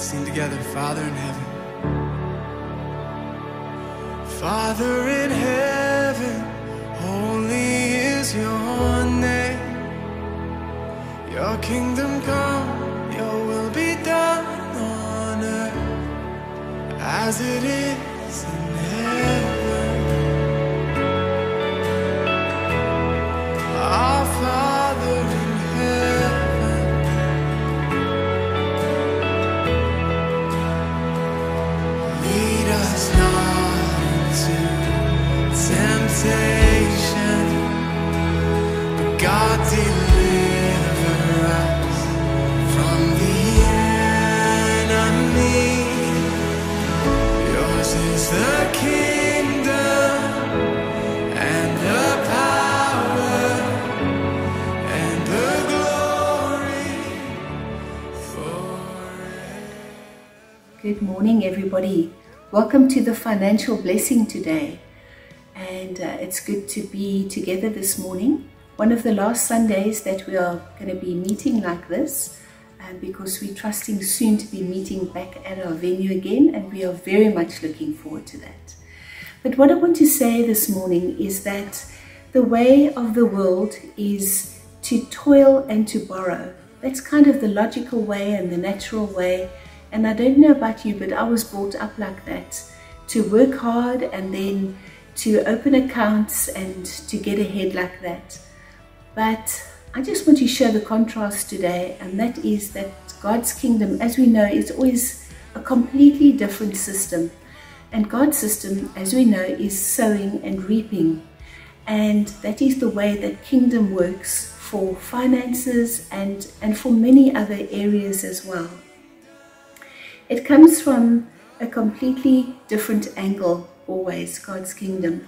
sing together, Father in heaven. Father in heaven, holy is your name. Your kingdom come, your will be done on earth as it is but God deliver us from the enemy. Yours is the kingdom and the power and the glory forever. Good morning, everybody. Welcome to the financial blessing today. And uh, it's good to be together this morning. One of the last Sundays that we are going to be meeting like this, um, because we're trusting soon to be meeting back at our venue again, and we are very much looking forward to that. But what I want to say this morning is that the way of the world is to toil and to borrow. That's kind of the logical way and the natural way. And I don't know about you, but I was brought up like that to work hard and then to open accounts and to get ahead like that. But I just want to show the contrast today, and that is that God's kingdom, as we know, is always a completely different system. And God's system, as we know, is sowing and reaping. And that is the way that kingdom works for finances and, and for many other areas as well. It comes from a completely different angle, always, God's kingdom.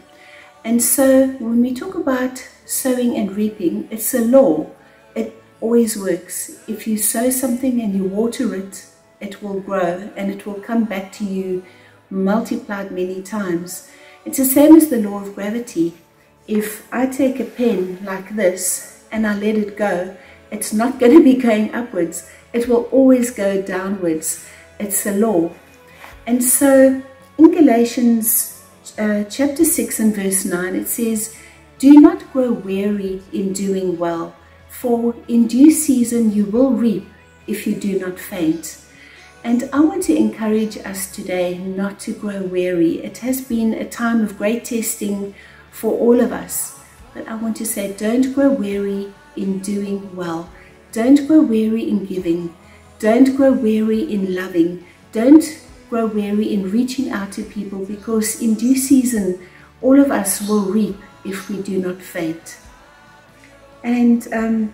And so when we talk about sowing and reaping, it's a law. It always works. If you sow something and you water it, it will grow and it will come back to you multiplied many times. It's the same as the law of gravity. If I take a pen like this and I let it go, it's not going to be going upwards. It will always go downwards. It's a law. And so in Galatians uh, chapter 6 and verse 9, it says, Do not grow weary in doing well, for in due season you will reap if you do not faint. And I want to encourage us today not to grow weary. It has been a time of great testing for all of us. But I want to say, don't grow weary in doing well. Don't grow weary in giving. Don't grow weary in loving. Don't grow weary in reaching out to people because in due season, all of us will reap if we do not faint. And um,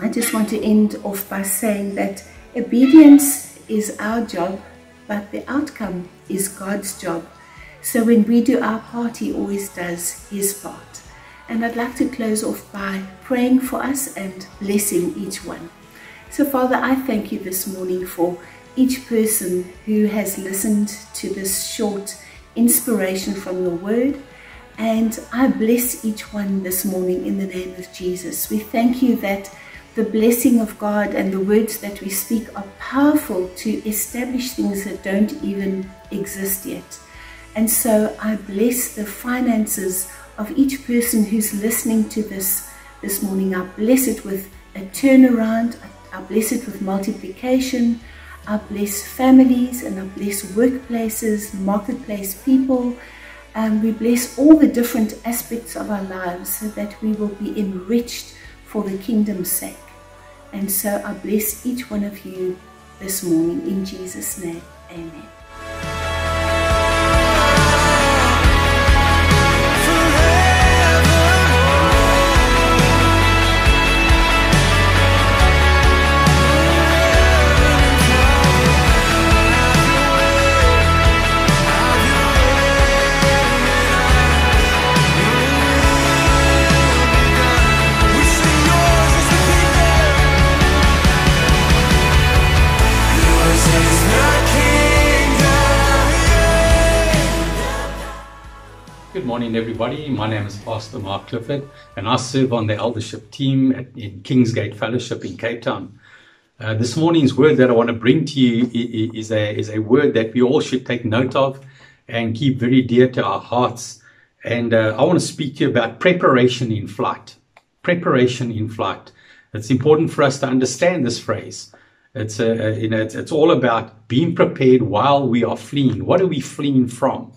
I just want to end off by saying that obedience is our job, but the outcome is God's job. So when we do our part, He always does His part. And I'd like to close off by praying for us and blessing each one. So, Father, I thank you this morning for each person who has listened to this short inspiration from your word. And I bless each one this morning in the name of Jesus. We thank you that the blessing of God and the words that we speak are powerful to establish things that don't even exist yet. And so I bless the finances of each person who's listening to this this morning. I bless it with a turnaround. I bless it with multiplication. I bless families and I bless workplaces, marketplace people. And we bless all the different aspects of our lives so that we will be enriched for the kingdom's sake. And so I bless each one of you this morning in Jesus' name. Amen. Morning, everybody. My name is Pastor Mark Clifford, and I serve on the eldership team at, in Kingsgate Fellowship in Cape Town. Uh, this morning's word that I want to bring to you is a, is a word that we all should take note of and keep very dear to our hearts. And uh, I want to speak to you about preparation in flight. Preparation in flight. It's important for us to understand this phrase. It's, uh, you know, it's, it's all about being prepared while we are fleeing. What are we fleeing from?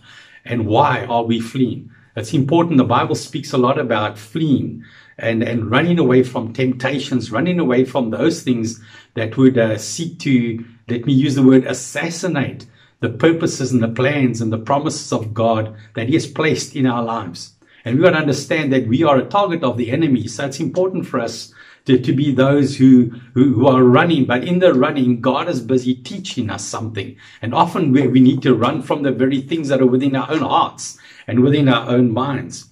And why are we fleeing? It's important. The Bible speaks a lot about fleeing and, and running away from temptations, running away from those things that would uh, seek to, let me use the word, assassinate the purposes and the plans and the promises of God that He has placed in our lives. And we got to understand that we are a target of the enemy. So it's important for us to, to be those who, who, who are running. But in the running, God is busy teaching us something. And often we, we need to run from the very things that are within our own hearts and within our own minds.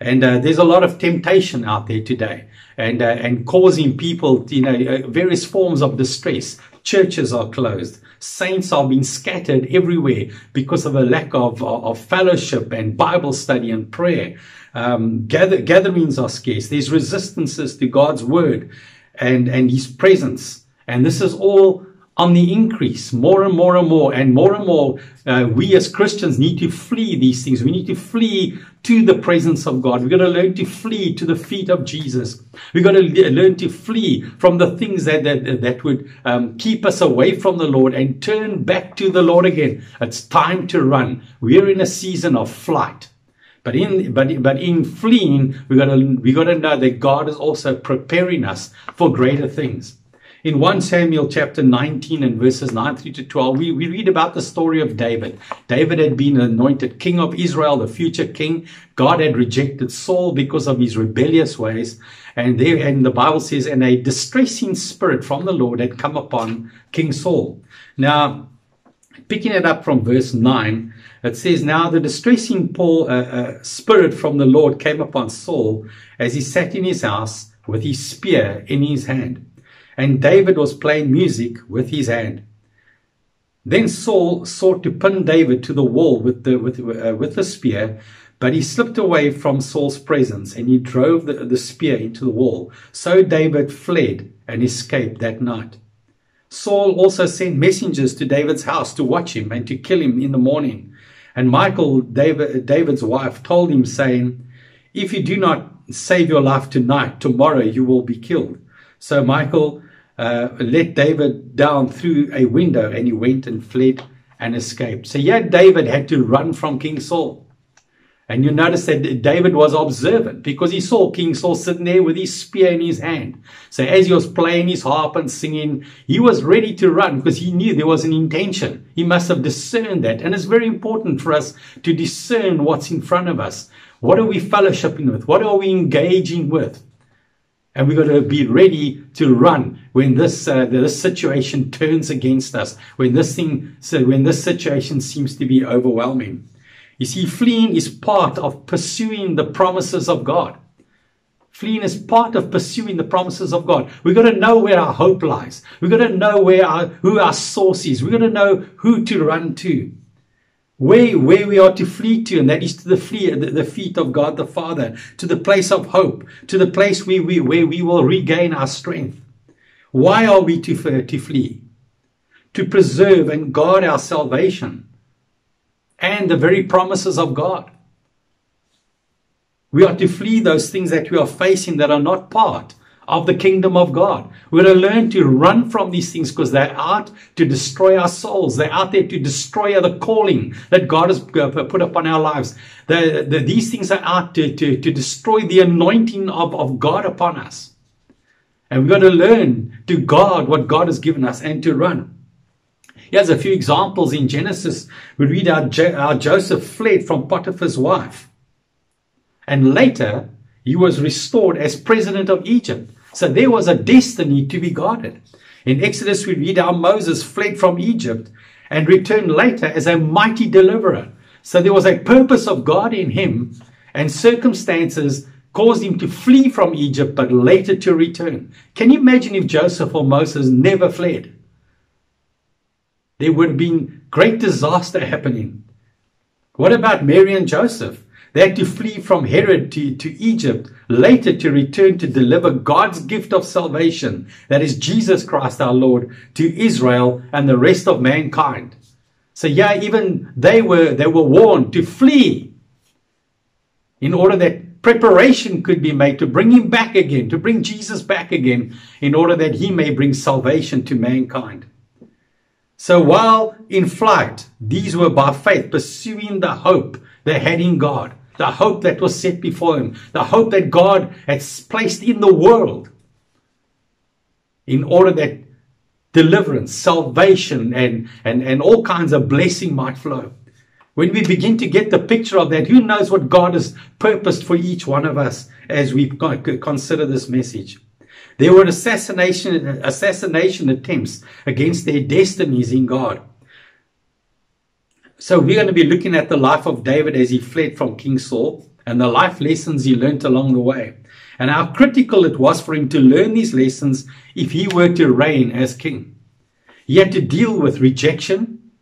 And uh, there's a lot of temptation out there today, and uh, and causing people, you know, uh, various forms of distress. Churches are closed. Saints are being scattered everywhere because of a lack of, of, fellowship and Bible study and prayer. Um, gather, gatherings are scarce. There's resistances to God's word and, and His presence. And this is all on the increase, more and more and more, and more and more. Uh, we as Christians need to flee these things. We need to flee to the presence of God. We've got to learn to flee to the feet of Jesus. We've got to le- learn to flee from the things that that, that would um, keep us away from the Lord and turn back to the Lord again. It's time to run. We're in a season of flight. But in but but in fleeing, we gotta we gotta know that God is also preparing us for greater things. In 1 Samuel chapter 19 and verses 9 through to 12, we, we read about the story of David. David had been anointed king of Israel, the future king. God had rejected Saul because of his rebellious ways. And there, and the Bible says, and a distressing spirit from the Lord had come upon King Saul. Now, picking it up from verse 9, it says, Now the distressing Paul, uh, uh, spirit from the Lord came upon Saul as he sat in his house with his spear in his hand. And David was playing music with his hand. Then Saul sought to pin David to the wall with the, with, uh, with the spear, but he slipped away from Saul's presence and he drove the, the spear into the wall. So David fled and escaped that night. Saul also sent messengers to David's house to watch him and to kill him in the morning. And Michal, David, David's wife, told him, saying, If you do not save your life tonight, tomorrow you will be killed. So Michal uh, let David down through a window and he went and fled and escaped. So yeah, David had to run from King Saul. And you notice that David was observant because he saw King Saul sitting there with his spear in his hand. So as he was playing his harp and singing, he was ready to run because he knew there was an intention. He must have discerned that. And it's very important for us to discern what's in front of us. What are we fellowshipping with? What are we engaging with? And we've got to be ready to run when this uh, this situation turns against us. When this thing, so when this situation seems to be overwhelming. You see, fleeing is part of pursuing the promises of God. Fleeing is part of pursuing the promises of God. We've got to know where our hope lies. We've got to know where our, who our source is. We've got to know who to run to. Where, where we are to flee to, and that is to the, flee, the, the feet of God the Father, to the place of hope, to the place where we, where we will regain our strength. Why are we to, uh, to flee? To preserve and guard our salvation and the very promises of God. We are to flee those things that we are facing that are not part of the kingdom of God. We're to learn to run from these things because they're out to destroy our souls. They're out there to destroy the calling that God has put upon our lives. The, the, these things are out to, to, to destroy the anointing of, of God upon us. And we've got to learn to guard what God has given us and to run. Here's a few examples in Genesis. We read how, jo- how Joseph fled from Potiphar's wife. And later, he was restored as president of Egypt. So there was a destiny to be guarded. In Exodus, we read how Moses fled from Egypt and returned later as a mighty deliverer. So there was a purpose of God in him, and circumstances caused him to flee from Egypt, but later to return. Can you imagine if Joseph or Moses never fled? There would have been great disaster happening. What about Mary and Joseph? They had to flee from Herod to, to Egypt, later to return to deliver God's gift of salvation, that is Jesus Christ our Lord, to Israel and the rest of mankind. So yeah, even they were they were warned to flee in order that preparation could be made to bring him back again, to bring Jesus back again, in order that he may bring salvation to mankind. So while in flight, these were by faith pursuing the hope they had in God, the hope that was set before him, the hope that God had placed in the world, in order that deliverance, salvation, and, and, and all kinds of blessing might flow. When we begin to get the picture of that, who knows what God has purposed for each one of us as we consider this message? There were assassination, assassination attempts against their destinies in God. So we're going to be looking at the life of David as he fled from King Saul and the life lessons he learnt along the way. And how critical it was for him to learn these lessons if he were to reign as king. He had to deal with rejection,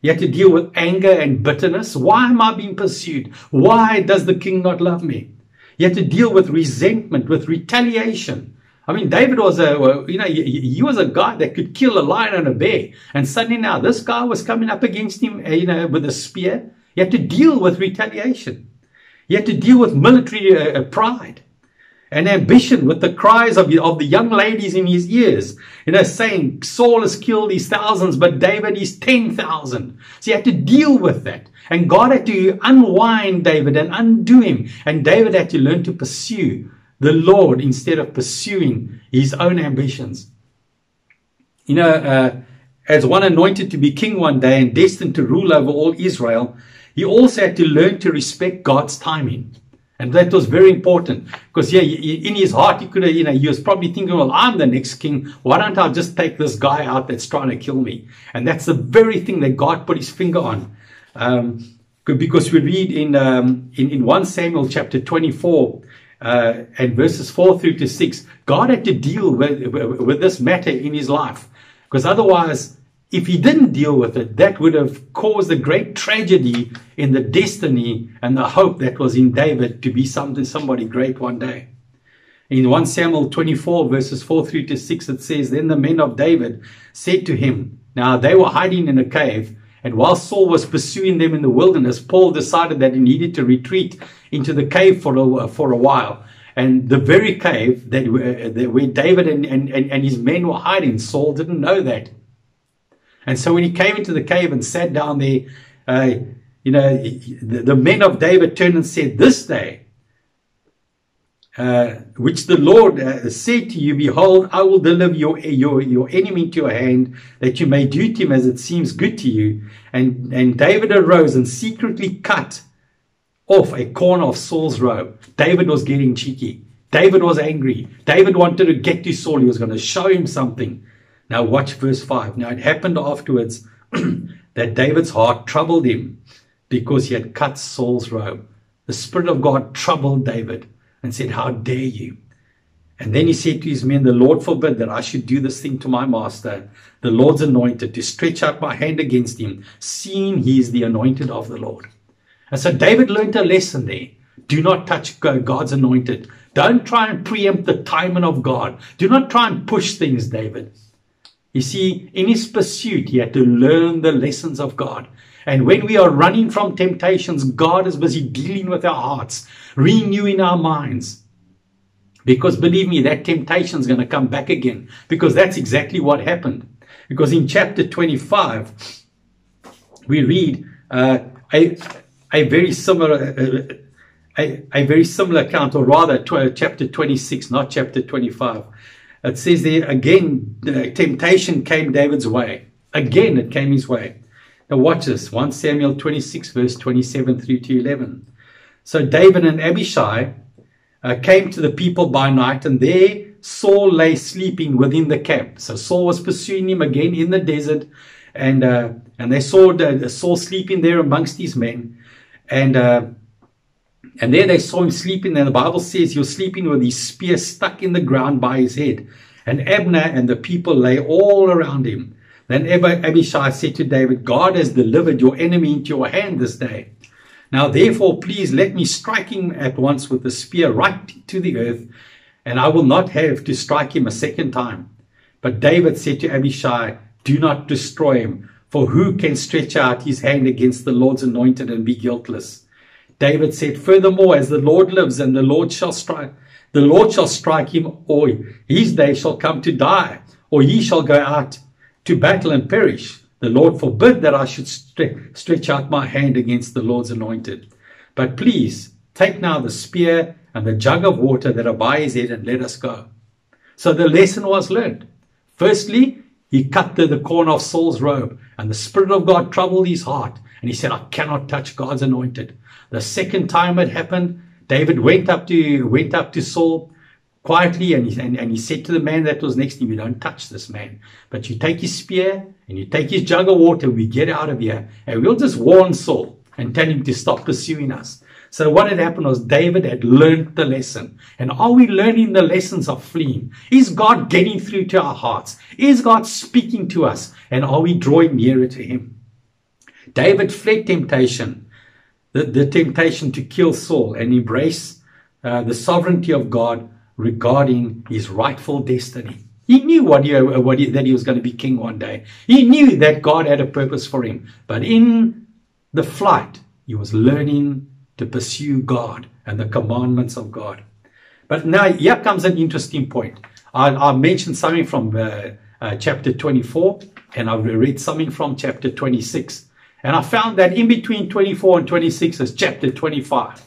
He had to deal with anger and bitterness. Why am I being pursued? Why does the king not love me? He had to deal with resentment, with retaliation. I mean, David was a, you know, he, was a guy that could kill a lion and a bear. And suddenly now this guy was coming up against him, you know, with a spear. He had to deal with retaliation. He had to deal with military uh, uh pride and ambition with the cries of, of the young ladies in his ears, you know, saying Saul has killed his thousands, but David is 10,000. So he had to deal with that. And God had to unwind David and undo him. And David had to learn to pursue the Lord instead of pursuing his own ambitions. You know, uh, as one anointed to be king one day and destined to rule over all Israel, he also had to learn to respect God's timing. And that was very important because, yeah, in his heart, he could have, you know, he was probably thinking, well, I'm the next king. Why don't I just take this guy out that's trying to kill me? And that's the very thing that God put his finger on. Um, because we read in, um, in, in 1 Samuel chapter 24 uh, and verses 4 through to 6, God had to deal with, with this matter in his life. Because otherwise, if he didn't deal with it, that would have caused a great tragedy in the destiny and the hope that was in David to be something, somebody great one day. In 1 Samuel 24, verses 4 through to 6, it says, Then the men of David said to him, Now they were hiding in a cave, and while Saul was pursuing them in the wilderness, Paul decided that he needed to retreat into the cave for a, for a while. And the very cave that, uh, where David and, and, and his men were hiding, Saul didn't know that. And so when he came into the cave and sat down there, uh, you know, the, the, men of David turned and said, This day, uh, which the Lord uh, said to you, Behold, I will deliver your, your, your enemy into your hand, that you may do to him as it seems good to you. And, and David arose and secretly cut off a corner of Saul's robe. David was getting cheeky. David was angry. David wanted to get to Saul. He was going to show him something. Now, watch verse 5. Now, it happened afterwards that David's heart troubled him because he had cut Saul's robe. The Spirit of God troubled David and said, How dare you? And then he said to his men, The Lord forbid that I should do this thing to my master, the Lord's anointed, to stretch out my hand against him, seeing he is the anointed of the Lord. And so David learned a lesson there. Do not touch God's anointed. Don't try and preempt the timing of God. Do not try and push things, David. You see, in his pursuit, he had to learn the lessons of God. And when we are running from temptations, God is busy dealing with our hearts, renewing our minds. Because believe me, that temptation is going to come back again. Because that's exactly what happened. Because in chapter 25, we read uh, a, a very similar. Uh, a, a, very similar account, or rather, tw- chapter 26, not chapter 25. It says there again, the temptation came David's way. Again, it came his way. Now, watch this 1 Samuel 26, verse 27 through to 11. So, David and Abishai uh, came to the people by night, and there Saul lay sleeping within the camp. So, Saul was pursuing him again in the desert, and uh, and they saw uh, Saul sleeping there amongst his men. And uh, and there they saw him sleeping, and the Bible says he was sleeping with his spear stuck in the ground by his head. And Abner and the people lay all around him. Then ever Abishai said to David, God has delivered your enemy into your hand this day. Now, therefore, please let me strike him at once with the spear right to the earth, and I will not have to strike him a second time. But David said to Abishai, Do not destroy him, for who can stretch out his hand against the Lord's anointed and be guiltless? David said, Furthermore, as the Lord lives, and the Lord shall strike, the Lord shall strike him, or his day shall come to die, or he shall go out to battle and perish. The Lord forbid that I should stre- stretch out my hand against the Lord's anointed. But please take now the spear and the jug of water that are by his head and let us go. So the lesson was learned. Firstly, he cut the, the corner of Saul's robe, and the Spirit of God troubled his heart, and he said, I cannot touch God's anointed. The second time it happened, David went up to went up to Saul quietly and he, and, and he said to the man that was next to him, You don't touch this man, but you take his spear and you take his jug of water, we get out of here, and we'll just warn Saul and tell him to stop pursuing us. So what had happened was David had learned the lesson. And are we learning the lessons of fleeing? Is God getting through to our hearts? Is God speaking to us? And are we drawing nearer to him? David fled temptation, the, the temptation to kill Saul and embrace uh, the sovereignty of God regarding his rightful destiny. He knew what he, what he, that he was going to be king one day. He knew that God had a purpose for him. But in the flight, he was learning to pursue God and the commandments of God. But now here comes an interesting point. I, I mentioned something from uh, uh, chapter 24, and I've read something from chapter 26. And I found that in between 24 and 26 is chapter 25.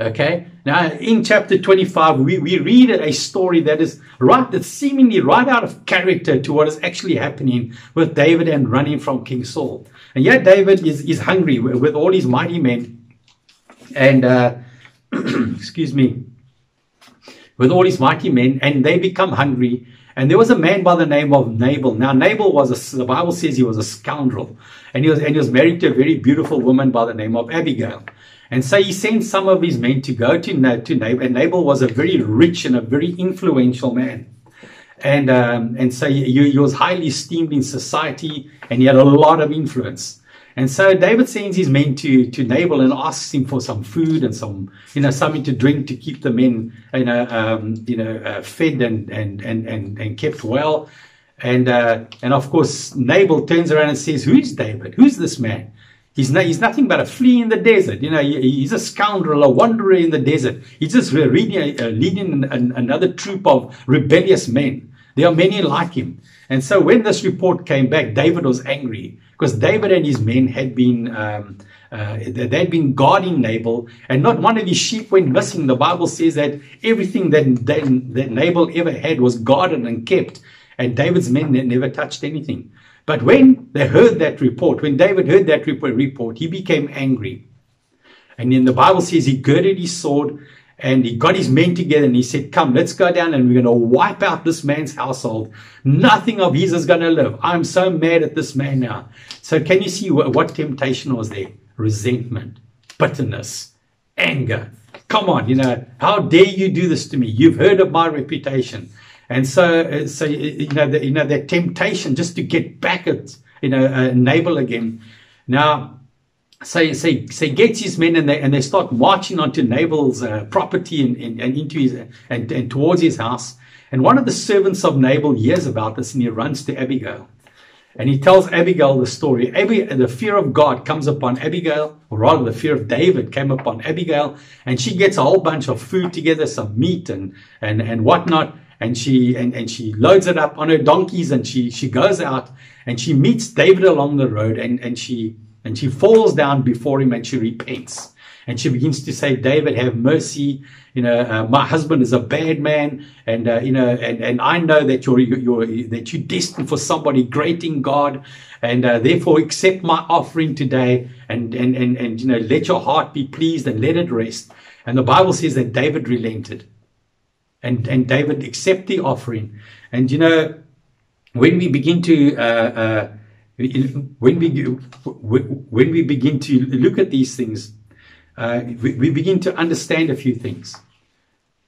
Okay, now in chapter 25, we, we read a story that is right, that's seemingly right out of character to what is actually happening with David and running from King Saul. And yet, David is, is hungry with, all his mighty men, and uh, excuse me, with all his mighty men, and they become hungry. And there was a man by the name of Nabal. Now, Nabal was a, the Bible says he was a scoundrel, and he was and he was married to a very beautiful woman by the name of Abigail. And so he sent some of his men to go to, to Nabal, and Nabal was a very rich and a very influential man. And, um, and so he, he was highly esteemed in society, and he had a lot of influence. And so David sends his men to, to Nabal and asks him for some food and some, you know, something to drink to keep the men, you know, um, you know, uh, fed and, and, and, and, and kept well. And, uh, and of course, Nabal turns around and says, who's David? Who's this man? He's, he's nothing but a flea in the desert. You know, he, he's a scoundrel, a wanderer in the desert. He's just leading, uh, leading an, another troop of rebellious men. There are many like him. And so when this report came back, David was angry because David and his men had been um, uh, they'd been guarding Nabal, and not one of his sheep went missing. The Bible says that everything that, that, that Nabal ever had was guarded and kept, and David's men never touched anything. But when they heard that report, when David heard that report, he became angry. And then the Bible says he girded his sword and he got his men together and he said, Come, let's go down and we're going to wipe out this man's household. Nothing of his is going to live. I'm so mad at this man now. So, can you see what, what temptation was there? Resentment, bitterness, anger. Come on, you know, how dare you do this to me? You've heard of my reputation. And so, so you know, the, you know, that temptation just to get back at, you know, uh, Nabal again. Now, so, so, so gets his men and they, and they start marching onto Nabal's uh, property and, and, and, into his, and, and towards his house. And one of the servants of Nabal hears about this and he runs to Abigail. And he tells Abigail the story. Abi, the fear of God comes upon Abigail, or rather, the fear of David came upon Abigail, and she gets a whole bunch of food together, some meat and and and whatnot, and she and, and she loads it up on her donkeys, and she she goes out and she meets David along the road, and and she and she falls down before him and she repents. And she begins to say, David, have mercy. You know, uh, my husband is a bad man. And, uh, you know, and, and I know that you're, you're, that you're destined for somebody great in God. And uh, therefore accept my offering today and, and, and, and, you know, let your heart be pleased and let it rest. And the Bible says that David relented and, and David accept the offering. And, you know, when we begin to, uh, uh, when we when we begin to look at these things, uh, we, we, begin to understand a few things.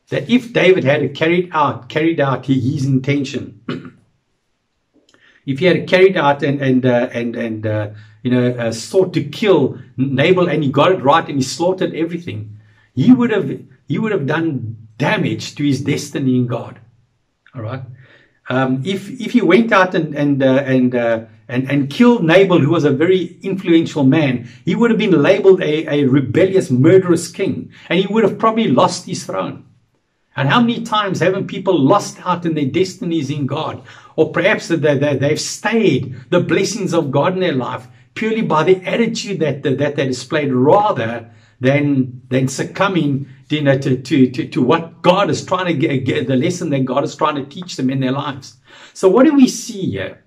That if David had carried out carried out his intention, if he had carried out and and uh, and and uh, you know, uh, sought to kill Nabal and he got it right and he slaughtered everything, he would have he would have done damage to his destiny in God. All right. Um, if if he went out and and uh, and uh, and and killed Nabal, who was a very influential man, he would have been labeled a, a rebellious, murderous king, and he would have probably lost his throne. And how many times haven't people lost out in their destinies in God? Or perhaps they, they, they've stayed the blessings of God in their life purely by the attitude that, that, that they displayed rather than, than succumbing you know, to, to, to, to what God is trying to get, get, the lesson that God is trying to teach them in their lives. So what do we see here?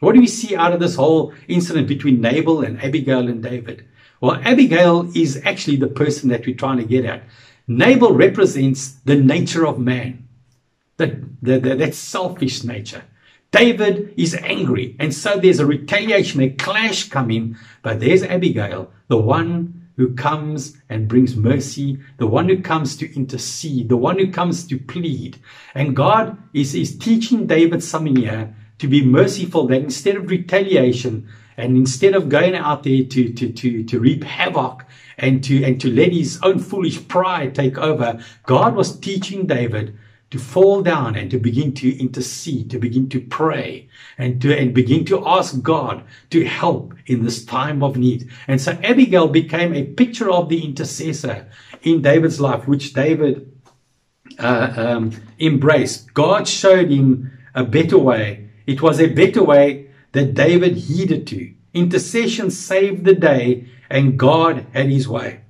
What do we see out of this whole incident between Nabal and Abigail and David? Well, Abigail is actually the person that we're trying to get at. Nabal represents the nature of man, that, that, that selfish nature. David is angry, and so there's a retaliation, a clash coming. But there's Abigail, the one who comes and brings mercy, the one who comes to intercede, the one who comes to plead. And God is, is teaching David something here to be merciful, that instead of retaliation, and instead of going out there to, to, to, to reap havoc and to, and to let his own foolish pride take over, God was teaching David to fall down and to begin to intercede, to begin to pray and to, and begin to ask God to help in this time of need. And so Abigail became a picture of the intercessor in David's life, which David uh, um, embraced. God showed him a better way. It was a better way that David heeded to. Intercession saved the day, and God had his way.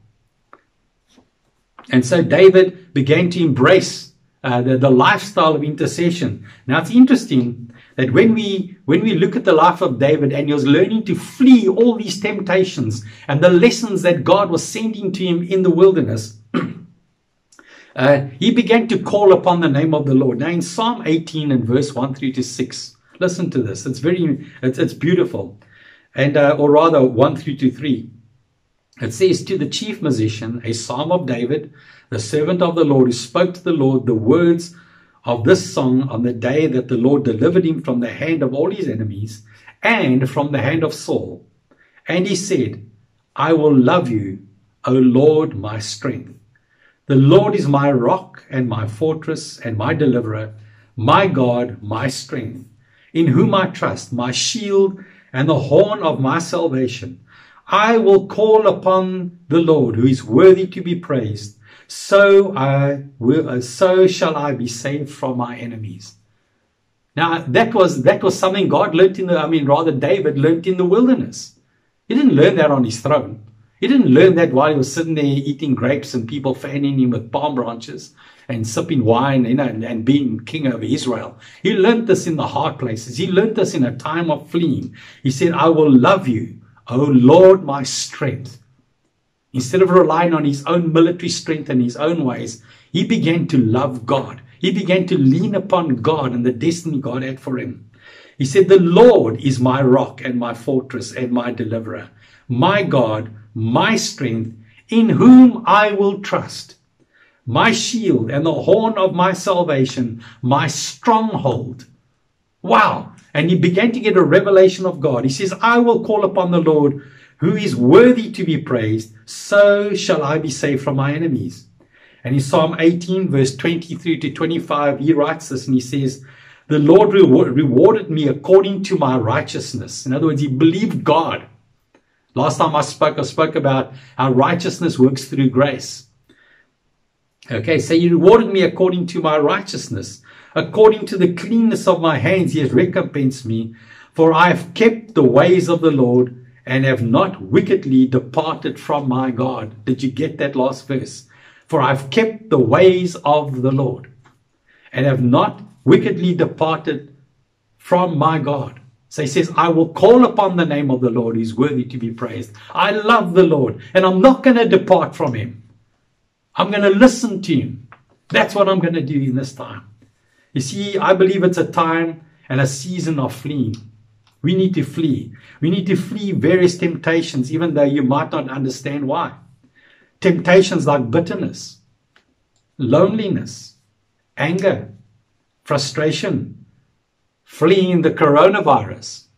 And so David began to embrace uh, the, the lifestyle of intercession. Now it's interesting that when we when we look at the life of David and he was learning to flee all these temptations and the lessons that God was sending to him in the wilderness, uh, he began to call upon the name of the Lord. Now in Psalm 18 and verse 1 through to 6, Listen to this. It's very, it's, it's beautiful. And, uh, or rather, 1 through to 3. It says, To the chief musician, a psalm of David, the servant of the Lord, who spoke to the Lord the words of this song on the day that the Lord delivered him from the hand of all his enemies and from the hand of Saul. And he said, I will love you, O Lord, my strength. The Lord is my rock and my fortress and my deliverer, my God, my strength in whom I trust, my shield and the horn of my salvation. I will call upon the Lord, who is worthy to be praised. So I will, uh, so shall I be saved from my enemies. Now that was that was something God learned in the, I mean, rather David learned in the wilderness. He didn't learn that on his throne. He didn't learn that while he was sitting there eating grapes and people fanning him with palm branches and sipping wine you know, and, and being king over Israel. He learned this in the hard places. He learned this in a time of fleeing. He said, I will love you, O Lord, my strength. Instead of relying on his own military strength and his own ways, he began to love God. He began to lean upon God and the destiny God had for him. He said, The Lord is my rock and my fortress and my deliverer, my God, my strength, in whom I will trust my shield and the horn of my salvation, my stronghold. Wow. And he began to get a revelation of God. He says, I will call upon the Lord who is worthy to be praised. So shall I be saved from my enemies. And in Psalm 18, verse 23 to 25, he writes this and he says, The Lord rewarded me according to my righteousness. In other words, he believed God. Last time I spoke, I spoke about how righteousness works through grace. Okay, so he rewarded me according to my righteousness. According to the cleanness of my hands, he has recompensed me. For I have kept the ways of the Lord and have not wickedly departed from my God. Did you get that last verse? For I've kept the ways of the Lord and have not wickedly departed from my God. So he says, I will call upon the name of the Lord. He's worthy to be praised. I love the Lord and I'm not going to depart from him. I'm going to listen to him. That's what I'm going to do in this time. You see, I believe it's a time and a season of fleeing. We need to flee. We need to flee various temptations, even though you might not understand why. Temptations like bitterness, loneliness, anger, frustration, fleeing the coronavirus,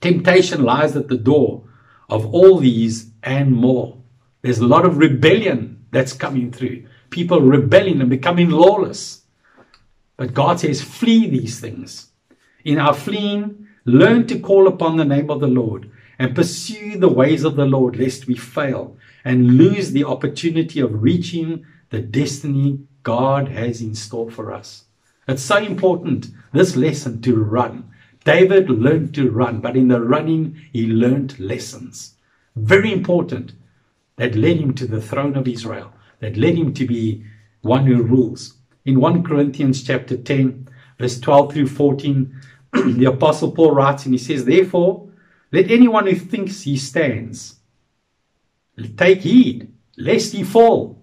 Temptation lies at the door of all these and more. There's a lot of rebellion that's coming through. People rebelling and becoming lawless. But God says, flee these things. In our fleeing, learn to call upon the name of the Lord and pursue the ways of the Lord, lest we fail and lose the opportunity of reaching the destiny God has in store for us. It's so important, this lesson, to run. David learned to run, but in the running, he learned lessons. Very important that led him to the throne of Israel, that led him to be one who rules. In 1 Corinthians chapter 10, verse 12 through 14, the Apostle Paul writes and he says, Therefore, let anyone who thinks he stands take heed, lest he fall.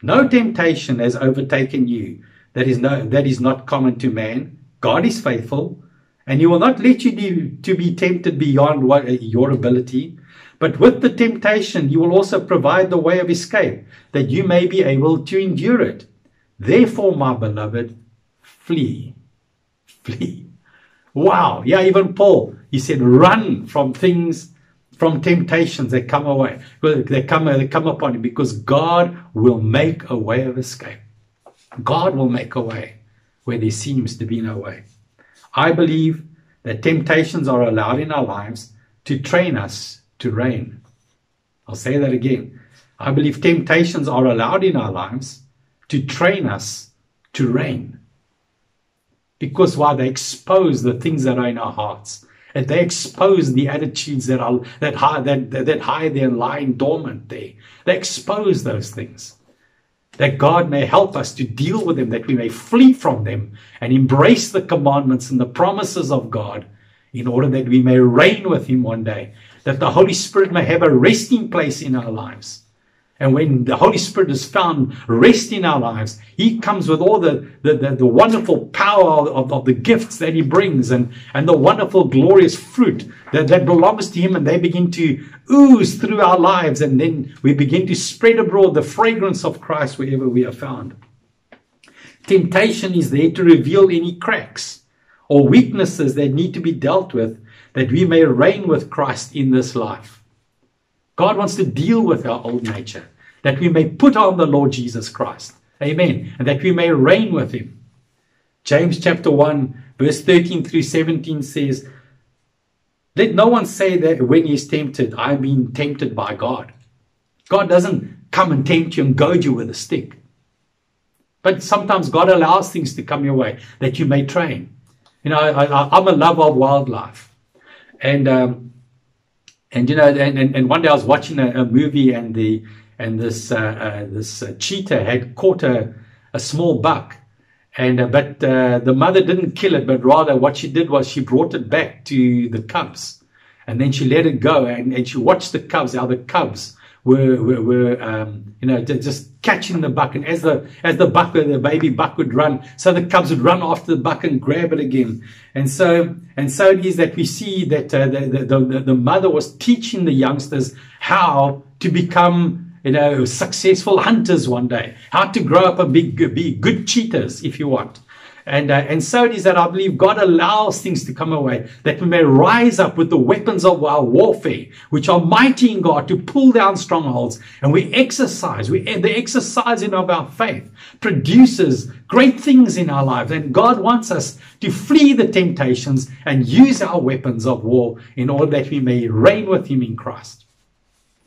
No temptation has overtaken you that is, no, that is not common to man. God is faithful, and he will not let you do, to be tempted beyond what, your ability. But with the temptation, he will also provide the way of escape, that you may be able to endure it. Therefore, my beloved, flee. Flee. Wow. Yeah, even Paul, he said, run from things, from temptations that come away. They come, they come upon you because God will make a way of escape. God will make a way where there seems to be no way. I believe that temptations are allowed in our lives to train us to reign. I'll say that again. I believe temptations are allowed in our lives to train us to reign. Because why? They expose the things that are in our hearts. And they expose the attitudes that are that hide that, that hide there lying dormant there. They expose those things that God may help us to deal with them, that we may flee from them and embrace the commandments and the promises of God in order that we may reign with Him one day, that the Holy Spirit may have a resting place in our lives. And when the Holy Spirit is found rest in our lives, He comes with all the, the, the, the wonderful power of, of the gifts that He brings and, and the wonderful, glorious fruit that, that belongs to Him. And they begin to ooze through our lives. And then we begin to spread abroad the fragrance of Christ wherever we are found. Temptation is there to reveal any cracks or weaknesses that need to be dealt with that we may reign with Christ in this life. God wants to deal with our old nature, that we may put on the Lord Jesus Christ. Amen. And that we may reign with him. James chapter 1, verse 13 through 17 says, Let no one say that when he is tempted, I've been tempted by God. God doesn't come and tempt you and goad you with a stick. But sometimes God allows things to come your way that you may train. You know, I, am a lover of wildlife. And um, and you know, and, and, and one day I was watching a, a movie, and the and this uh, uh, this uh, cheetah had caught a, a small buck, and uh, but uh, the mother didn't kill it, but rather what she did was she brought it back to the cubs, and then she let it go, and, and she watched the cubs, how the cubs were were, were um, you know just catching the buck, and as the as the buck the baby buck would run, so the cubs would run after the buck and grab it again, and so and so it is that we see that uh, the, the, the the mother was teaching the youngsters how to become you know successful hunters one day, how to grow up and be be good cheaters if you want. And, uh, and so it is that I believe God allows things to come away that we may rise up with the weapons of our warfare, which are mighty in God to pull down strongholds. And we exercise, we, the exercising of our faith produces great things in our lives. And God wants us to flee the temptations and use our weapons of war in order that we may reign with Him in Christ.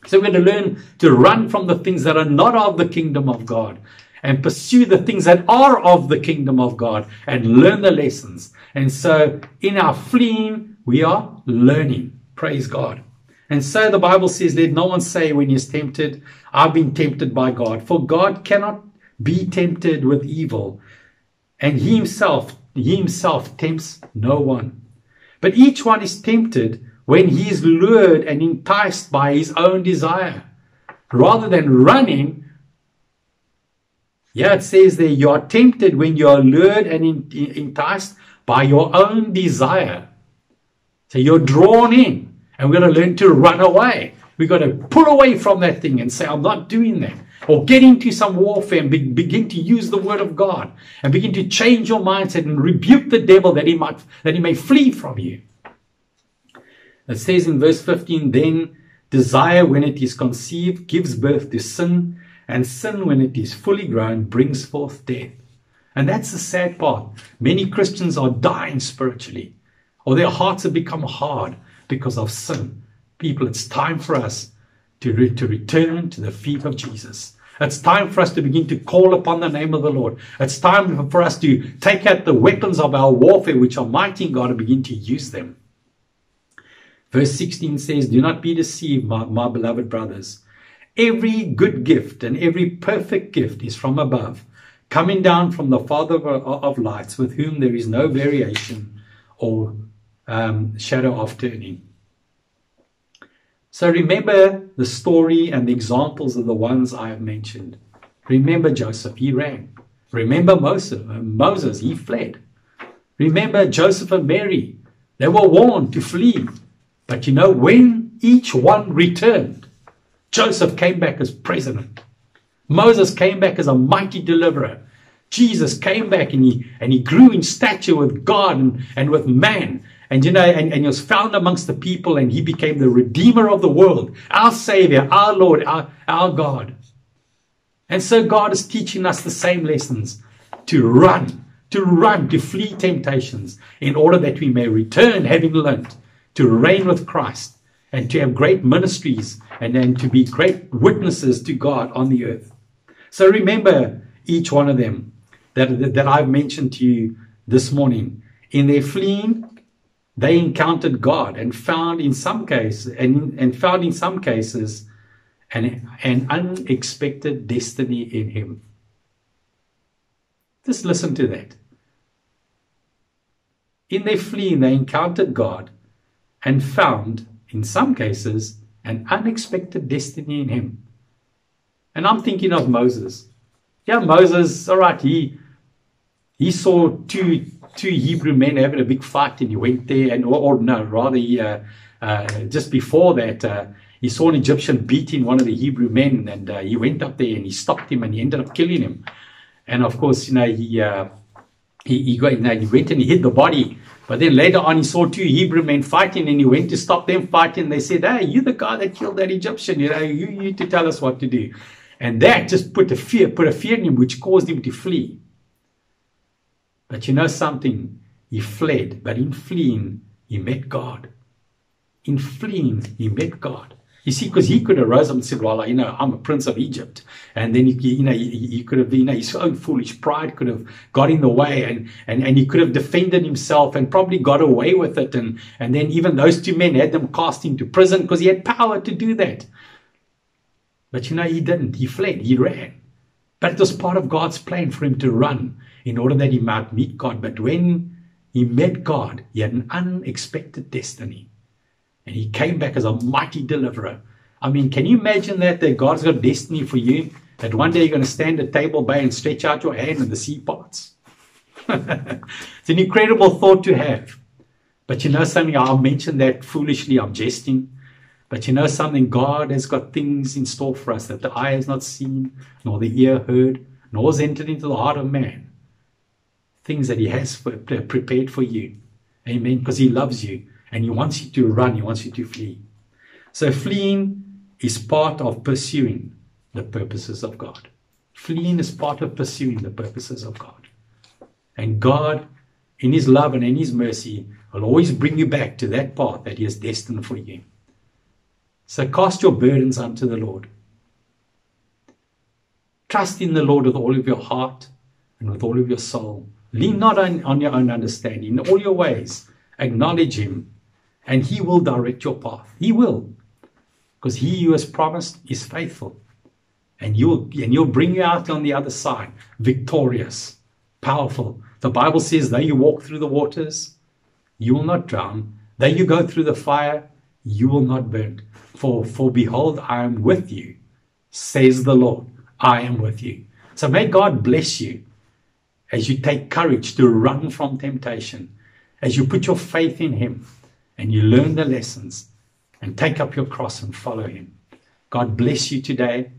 So we're going to learn to run from the things that are not of the kingdom of God and pursue the things that are of the kingdom of God and learn the lessons. And so in our fleeing, we are learning. Praise God. And so the Bible says, let no one say when he is tempted, I've been tempted by God. For God cannot be tempted with evil. And he himself, he himself tempts no one. But each one is tempted when he is lured and enticed by his own desire. Rather than running yeah, it says there you are tempted when you are lured and enticed by your own desire. So you're drawn in, and we're going to learn to run away. We've got to pull away from that thing and say, I'm not doing that. or get into some warfare and be, begin to use the word of God and begin to change your mindset and rebuke the devil that he might that he may flee from you. It says in verse 15, then desire when it is conceived gives birth to sin, and sin when it is fully grown brings forth death. And that's the sad part. Many Christians are dying spiritually, or their hearts have become hard because of sin. People, it's time for us to, re- to return to the feet of Jesus. It's time for us to begin to call upon the name of the Lord. It's time for us to take out the weapons of our warfare, which are mighty in God, and begin to use them. Verse 16 says, Do not be deceived, my, my beloved brothers. Every good gift and every perfect gift is from above, coming down from the Father of, lights, with whom there is no variation or um, shadow of turning. So remember the story and the examples of the ones I have mentioned. Remember Joseph, he ran. Remember Moses, Moses, he fled. Remember Joseph and Mary, they were warned to flee. But you know, when each one returned, Joseph came back as president. Moses came back as a mighty deliverer. Jesus came back and he, and he grew in stature with God and, and with man. And you know, and, and he was found amongst the people and he became the redeemer of the world, our savior, our Lord, our, our God. And so God is teaching us the same lessons to run, to run, to flee temptations in order that we may return having learned to reign with Christ and to have great ministries and then to be great witnesses to God on the earth. So remember each one of them that, that I've mentioned to you this morning. In their fleeing, they encountered God and found in some cases and, and found in some cases an, an unexpected destiny in him. Just listen to that. In their fleeing, they encountered God and found, in some cases, an unexpected destiny in him. And I'm thinking of Moses. Yeah, Moses, all right, he he saw two two Hebrew men having a big fight and he went there and or, or no, rather he, uh, uh, just before that uh, he saw an Egyptian beating one of the Hebrew men and uh, he went up there and he stopped him and he ended up killing him. And of course, you know, he uh, he, he, got, he went and he hit the body but then later on, he saw two Hebrew men fighting and he went to stop them fighting. They said, Hey, you're the guy that killed that Egyptian. You know, you, you need to tell us what to do. And that just put a fear, put a fear in him, which caused him to flee. But you know something? He fled, but in fleeing, he met God. In fleeing, he met God. You see, because he could have rose up and said, Well, you know, I'm a prince of Egypt. And then, he, you know, he, he could have, you know, his own foolish pride could have got in the way and, and, and he could have defended himself and probably got away with it. And, and then even those two men had them cast into prison because he had power to do that. But you know, he didn't. He fled, he ran. But it was part of God's plan for him to run in order that he might meet God. But when he met God, he had an unexpected destiny. And he came back as a mighty deliverer. I mean, can you imagine that? That God's got destiny for you? That one day you're going to stand at table bay and stretch out your hand and the sea parts. it's an incredible thought to have. But you know something? I'll mention that foolishly. I'm jesting. But you know something? God has got things in store for us that the eye has not seen, nor the ear heard, nor has entered into the heart of man. Things that He has prepared for you. Amen. Because He loves you and he wants you to run, he wants you to flee. So fleeing is part of pursuing the purposes of God. Fleeing is part of pursuing the purposes of God. And God, in his love and in his mercy, will always bring you back to that path that he has destined for you. So cast your burdens unto the Lord. Trust in the Lord with all of your heart and with all of your soul. Lean not on, on your own understanding. In all your ways, acknowledge him and He will direct your path. He will. Because He who has promised is faithful. And you'll, and you'll bring you out on the other side victorious, powerful. The Bible says, though you walk through the waters, you will not drown. Though you go through the fire, you will not burn. For, for behold, I am with you, says the Lord. I am with you. So may God bless you as you take courage to run from temptation, as you put your faith in Him and you learn the lessons and take up your cross and follow Him. God bless you today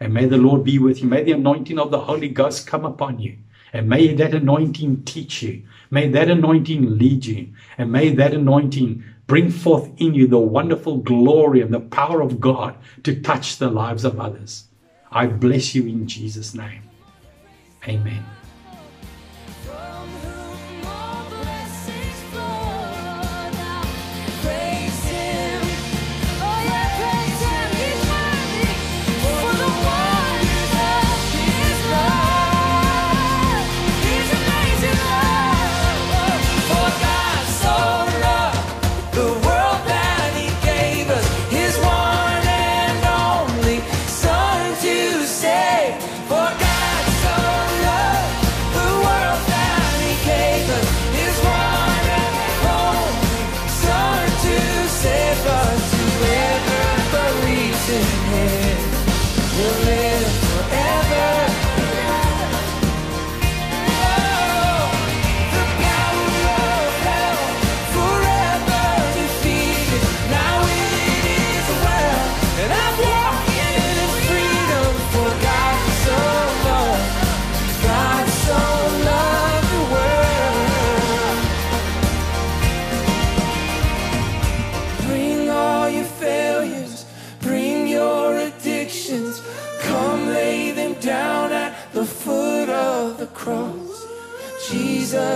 And may the Lord be with you. May the anointing of the Holy Ghost come upon you. And may that anointing teach you. May that anointing lead you. And may that anointing bring forth in you the wonderful glory and the power of God to touch the lives of others. I bless you in Jesus' name. Amen.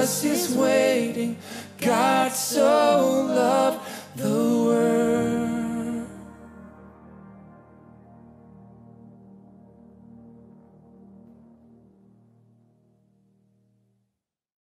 Jesus is waiting. God so.